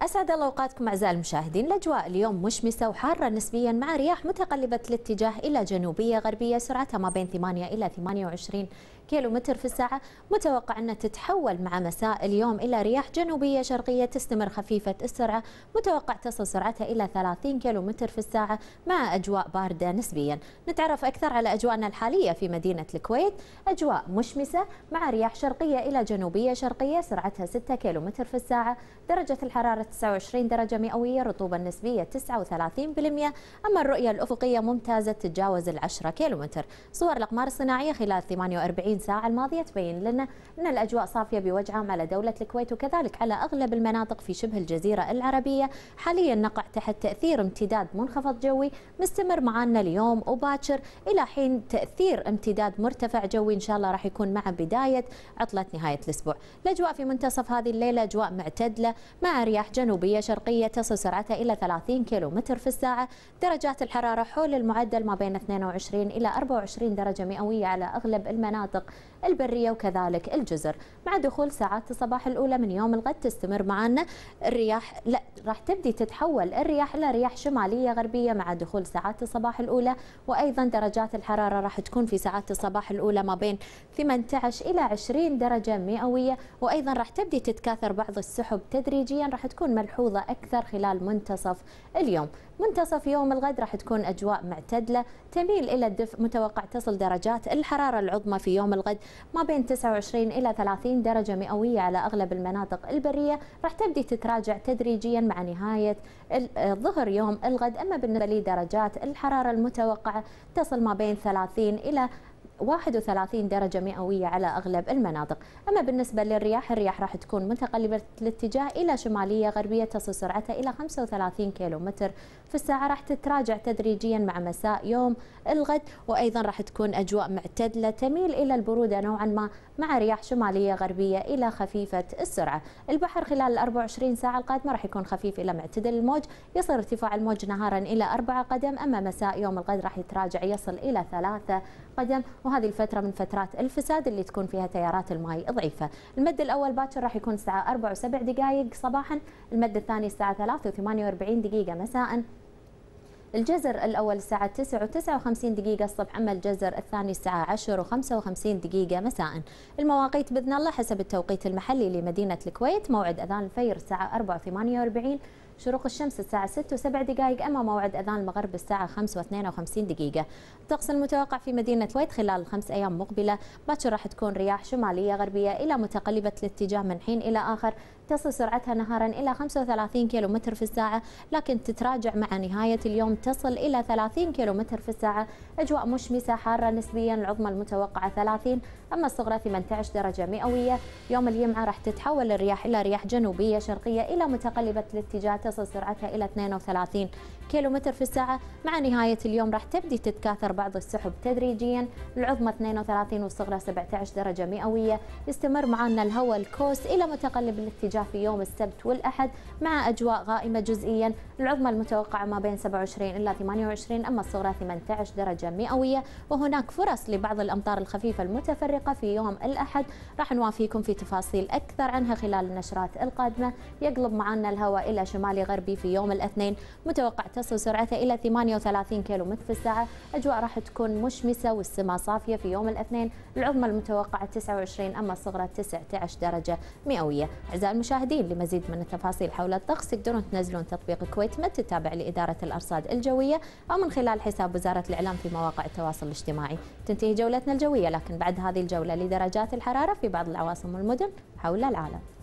أسعد الله أوقاتكم أعزائي المشاهدين. الأجواء اليوم مشمسة وحارة نسبيا مع رياح متقلبة الاتجاه إلى جنوبية غربية. سرعتها ما بين 8 إلى 28 كيلو متر في الساعة. متوقع أن تتحول مع مساء اليوم إلى رياح جنوبية شرقية تستمر خفيفة السرعة. متوقع تصل سرعتها إلى 30 كيلو متر في الساعة مع أجواء باردة نسبيا. نتعرف أكثر على أجواءنا الحالية في مدينة الكويت. أجواء مشمسة مع رياح شرقية إلى جنوبية شرقية. سرعتها 6 كيلو متر في الساعة. درجة الحرارة 29 درجة مئوية رطوبة النسبية 39% أما الرؤية الأفقية ممتازة تتجاوز العشرة كيلو متر صور الأقمار الصناعية خلال 48 ساعة الماضية تبين لنا أن الأجواء صافية بوجه عام على دولة الكويت وكذلك على أغلب المناطق في شبه الجزيرة العربية. حاليا نقع تحت تأثير امتداد منخفض جوي مستمر معنا اليوم وباكر. إلى حين تأثير امتداد مرتفع جوي إن شاء الله راح يكون مع بداية عطلة نهاية الأسبوع. الأجواء في منتصف هذه الليلة أجواء معتدلة مع رياح جنوبية شرقية تصل سرعتها إلى 30 كيلو متر في الساعة. درجات الحرارة حول المعدل ما بين 22 إلى 24 درجة مئوية على أغلب المناطق. البرية وكذلك الجزر. مع دخول ساعات الصباح الأولى من يوم الغد تستمر معنا الرياح لا راح تبدي تتحول. الرياح إلى رياح شمالية غربية مع دخول ساعات الصباح الأولى. وأيضا درجات الحرارة راح تكون في ساعات الصباح الأولى ما بين 18 إلى 20 درجة مئوية. وأيضا راح تبدي تتكاثر بعض السحب تدريجيا. راح تكون ملحوظة أكثر خلال منتصف اليوم. منتصف يوم الغد راح تكون أجواء معتدلة تميل إلى الدفء متوقع تصل درجات الحرارة العظمى في يوم الغد ما بين 29 إلى 30 درجة مئوية على أغلب المناطق البرية. راح تبدي تتراجع تدريجيا مع نهاية ظهر يوم الغد أما بالنسبة لدرجات الحرارة المتوقعة تصل ما بين 30 إلى 31 درجة مئوية على أغلب المناطق. أما بالنسبة للرياح الرياح راح تكون متقلبة الاتجاه إلى شمالية غربية تصل سرعتها إلى 35 كيلو متر في الساعة راح تتراجع تدريجيا مع مساء يوم الغد وأيضا راح تكون أجواء معتدلة تميل إلى البرودة نوعا ما مع رياح شمالية غربية إلى خفيفة السرعة. البحر خلال ال 24 ساعة القادمة راح يكون خفيف إلى معتدل الموج يصل ارتفاع الموج نهارا إلى 4 قدم. أما مساء يوم الغد راح يتراجع يصل إلى 3 قدم وهذه الفترة من فترات الفساد اللي تكون فيها تيارات الماء ضعيفة. المد الأول باكر راح يكون الساعة 4 و7 دقائق صباحا المد الثاني الساعة 3 و48 دقيقة مساء. الجزر الأول الساعة 9 و59 دقيقة الصبح أما الجزر الثاني الساعة 10 و55 دقيقة مساء. المواقيت بإذن الله حسب التوقيت المحلي لمدينة الكويت موعد أذان الفجر الساعة 4 و48 شروق الشمس الساعة 6 و7 دقائق أما موعد أذان المغرب الساعة 5 و52 دقيقة. الطقس المتوقع في مدينة الكويت خلال الخمس أيام مقبلة. باكر راح تكون رياح شمالية غربية إلى متقلبة الاتجاه من حين إلى آخر. تصل سرعتها نهارا إلى 35 كيلو متر في الساعة لكن تتراجع مع نهاية اليوم تصل إلى 30 كيلو متر في الساعة. أجواء مشمسة حارة نسبيا العظمى المتوقعة 30 أما الصغرى 18 درجة مئوية. يوم الجمعة راح تتحول الرياح إلى رياح جنوبية شرقية إلى متقلبة الاتجاه تصل سرعتها إلى 32 كيلو متر في الساعة. مع نهاية اليوم راح تبدي تتكاثر بعض السحب تدريجيا. العظمى 32 والصغرى 17 درجة مئوية. يستمر معنا الهواء الكوست إلى متقلب الاتجاه في يوم السبت والأحد مع أجواء غائمة جزئيا. العظمى المتوقعة ما بين 27 إلى 28 أما الصغرى 18 درجة مئوية. وهناك فرص لبعض الأمطار الخفيفة المتفرقة في يوم الأحد. راح نوافيكم في تفاصيل أكثر عنها خلال النشرات القادمة. يقلب معنا الهواء إلى شمالي غربي في يوم الاثنين متوقع تصل سرعته إلى 38 كيلو متر في الساعة. أجواء راح تكون مشمسة والسماء صافية في يوم الاثنين. العظمى المتوقعة 29 أما الصغرى 19 درجة مئوية. أعزائي المشاهدين لمزيد من التفاصيل حول الطقس تقدرون تنزلون تطبيق كويت مد تتابع لإدارة الأرصاد الجوية أو من خلال حساب وزارة الإعلام في مواقع التواصل الاجتماعي. تنتهي جولتنا الجوية لكن بعد هذه الجولة لدرجات الحرارة في بعض العواصم والمدن حول العالم.